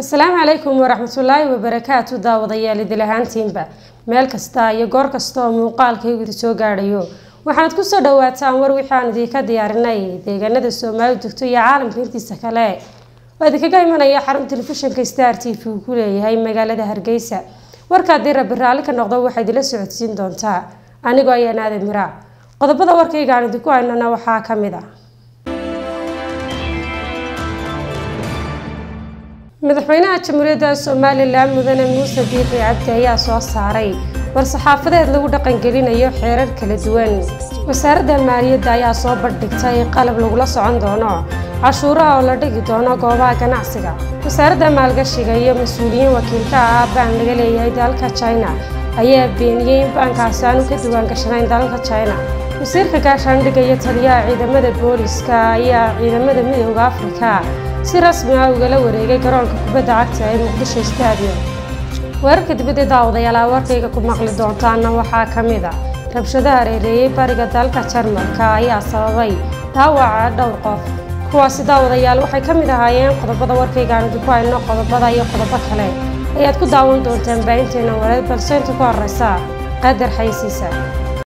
asalaamu calaykum waraxmatullaahi wabarakaatu daawadayaal idil ahaantiinba meel kasta iyo goor kasta oo muuqaalkaygu idi soo gaadhayo waxaad ku soo dhawaataan war wixii idinka diyaarinay deegaanada soomaali degto iyo caalamka intiisa kale. Oo idinkaga imanaya xarun telefishinka star t v uu ku leeyahay magaalada hargeysa. Warka haddii rabbi raalli ka noqdo waxaa idila socodsiin doontaa. Anigoo ayaan aadan miraa qodobada warkayga aan idinku haynana waxaa ka mid ah madaxweynaha jamhuuriyadda somalilan mudane muuse biixi cabdi ayaa soo saaray. War-saxaafadeed lagu dhaqangelinayo xeerar kala duwan. Wasaaradda maaliyadda ayaa soo bandhigtay qalab lagula socon doono cashuuraha oo la dhigi doono goobaha ganacsiga. Wasaaradda maalgashiga iyo mas'uuliyiin wakiilka ah baan laga leeyahay dalka china. Ayaa beeniyey in baankaasi aanu ka diwaangashanayn dalalka china? Wasiirka gaashaandhigga taliyaha ciidamada booliska ayaa ciidamada midooda afrika si rasmi ah ugala wareegay garoonka kubadda cagta ee muqdisho stadium. Weerarka dibadda daawadayaal aa warkayga ku maqli doontaana waxaa ka mid a rabshadaha reereeyey bariga dalka jarmalka ayaa sababay dhaawaca dhowr qof. Kuwaasi daawadayaal waxay ka mid ahaayeen qodobada warkayga aan idinku hayno qodobada iyo qodobo kale. Ayaad ku daawan doontaan baahinteena wareed balse inta ku horeysa qadar xaysiisa